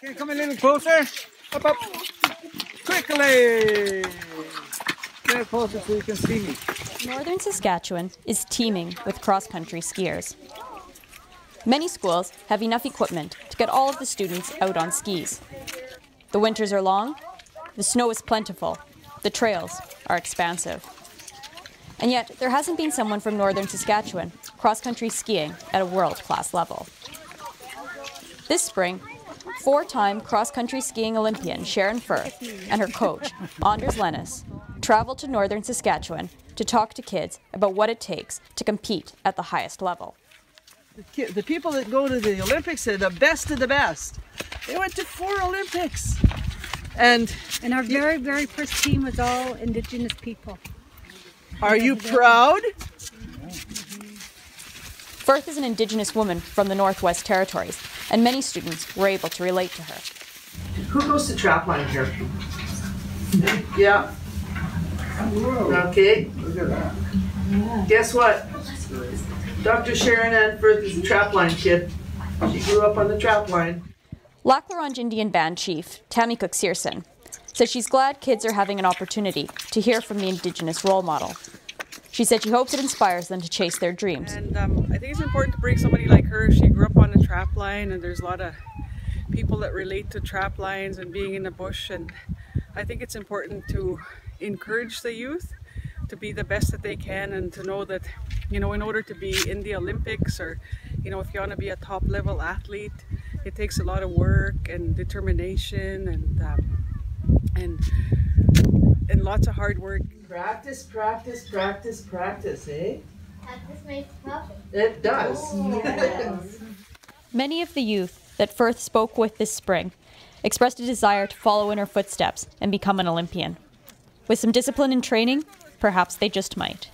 Can you come a little closer? Up, up. Quickly. Get closer so you can see me. Northern Saskatchewan is teeming with cross country skiers. Many schools have enough equipment to get all of the students out on skis. The winters are long, the snow is plentiful, the trails are expansive. And yet, there hasn't been someone from northern Saskatchewan cross country skiing at a world class level. This spring, four time cross country skiing Olympian Sharon Firth and her coach, Anders Lennes, traveled to northern Saskatchewan to talk to kids about what it takes to compete at the highest level. The, ki- the people that go to the Olympics are the best of the best. They went to four Olympics. And And our very, very first team was all Indigenous people. are you proud? Firth is an Indigenous woman from the Northwest Territories, and many students were able to relate to her. Who goes to trapline here? Yeah. Okay. Guess what? Dr. Sharon Ann Firth is a trapline kid. She grew up on the trapline. Lac La Ronge Indian Band chief Tammy Cook Searson says she's glad kids are having an opportunity to hear from the Indigenous role model. She said she hopes it inspires them to chase their dreams. And um, I think it's important to bring somebody like her. She grew up on the trap line, and there's a lot of people that relate to trap lines and being in the bush. And I think it's important to encourage the youth to be the best that they can and to know that, you know, in order to be in the Olympics or, you know, if you want to be a top level athlete, it takes a lot of work and determination and um, and and lots of hard work. Practice, practice, practice, practice, eh? Practice makes perfect. It does. Many of the youth that Firth spoke with this spring expressed a desire to follow in her footsteps and become an Olympian. With some discipline and training, perhaps they just might.